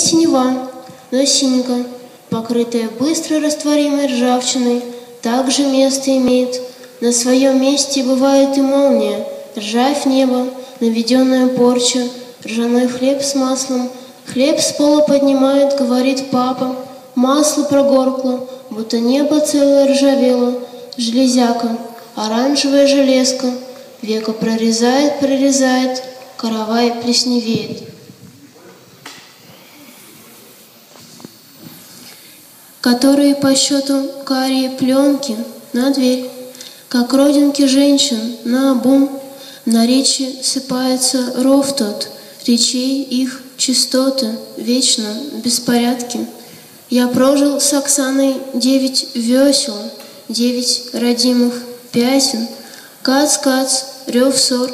Есть синева, но синенько, покрытая быстро растворимой ржавчиной, также место имеет. На своем месте бывает и молния, ржавь небо, наведенная порча, ржаной хлеб с маслом. Хлеб с пола поднимает, говорит папа, масло прогоркло, будто небо целое ржавело, железяка, оранжевая железка, века прорезает, прорезает, каравай плесневеет. Которые по счету карие пленки на дверь, как родинки женщин на обум, на речи сыпается ров тот, речей их чистоты, вечно беспорядки. Я прожил с Оксаной девять весел, девять родимых пясен, кац-кац, рев ссор,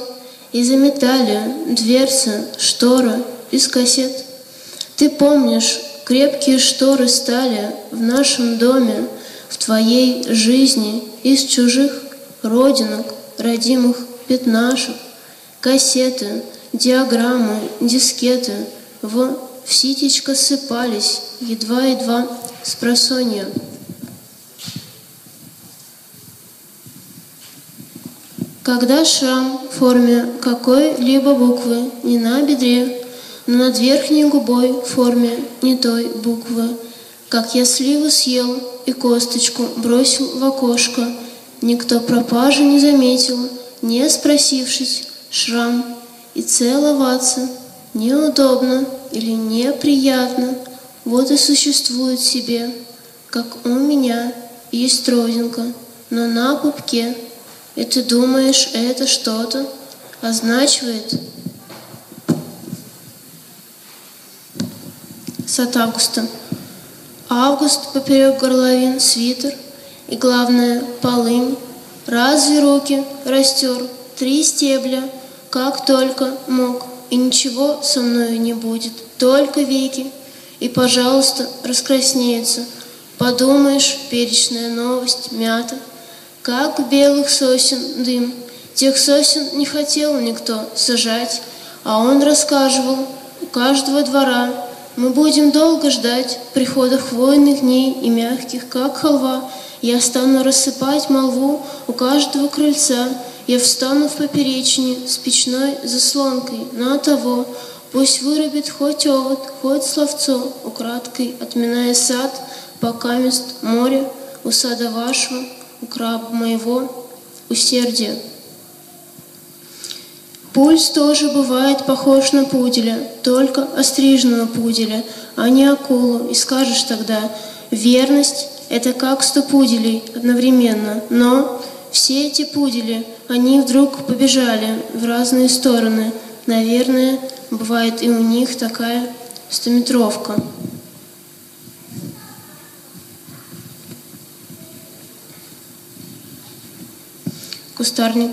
и заметали дверца, штора из кассет. Ты помнишь, крепкие шторы стали в нашем доме, в твоей жизни из чужих родинок, родимых пятнашек, кассеты, диаграммы, дискеты в, в ситечко сыпались, едва-едва с просонья. Когда шрам в форме какой-либо буквы не на бедре, но над верхней губой в форме не той буквы, как я сливу съел и косточку бросил в окошко, никто пропажи не заметил, не спросившись, шрам, и целоваться неудобно или неприятно, вот и существует себе, как у меня есть родинка, но на пупке, и ты думаешь, это что-то Сад Августа. Август поперек горловин свитер и, главное, полынь. Разве руки растер три стебля, как только мог, и ничего со мною не будет, только веки. И, пожалуйста, раскраснеется. Подумаешь, перечная новость, мята. Как белых сосен дым. Тех сосен не хотел никто сажать, а он рассказывал у каждого двора мы будем долго ждать прихода хвойных дней и мягких, как халва. Я стану рассыпать молву у каждого крыльца. Я встану в поперечине с печной заслонкой на того. Пусть вырубит хоть овод, хоть словцо, украдкой отминая сад, пока мест море у сада вашего, у краба моего, усердия. Пульс тоже бывает похож на пуделя, только остриженного пуделя, а не акулу. И скажешь тогда, верность — это как сто пуделей одновременно. Но все эти пудели, они вдруг побежали в разные стороны. Наверное, бывает и у них такая стометровка. Кустарник.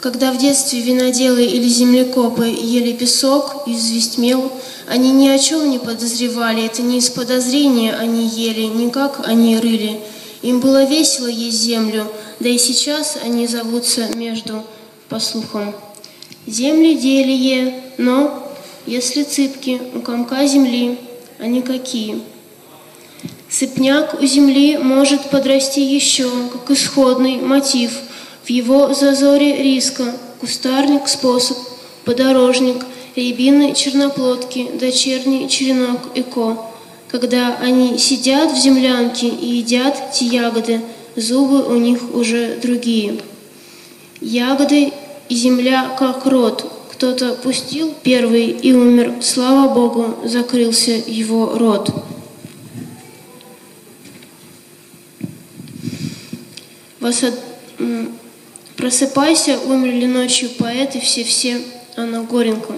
Когда в детстве виноделы или землекопы ели песок и звездмел, они ни о чем не подозревали, это не из подозрения они ели, не как они рыли. Им было весело есть землю, да и сейчас они зовутся между, по слухам. Земли делие, но если цыпки у комка земли, они какие? Цыпняк у земли может подрасти еще, как исходный мотив – его зазоре риска, кустарник, способ, подорожник, рябины, черноплодки, дочерний черенок и ко. Когда они сидят в землянке и едят те ягоды, зубы у них уже другие. Ягоды и земля как рот. Кто-то пустил первый и умер, слава Богу, закрылся его рот. Восад... Просыпайся, умерли ночью поэты все-все, Анна Горенко.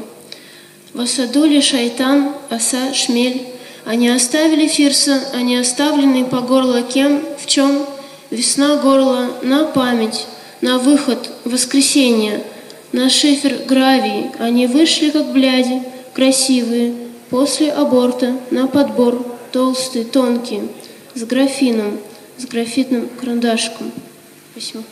В саду ли шайтан, оса, шмель, Они оставили фирса, они оставлены по горло кем, в чем? Весна горла на память, на выход, воскресенье, на шифер гравий, они вышли как бляди, красивые, после аборта, на подбор, толстые, тонкие, с графином, с графитным карандашком. Спасибо.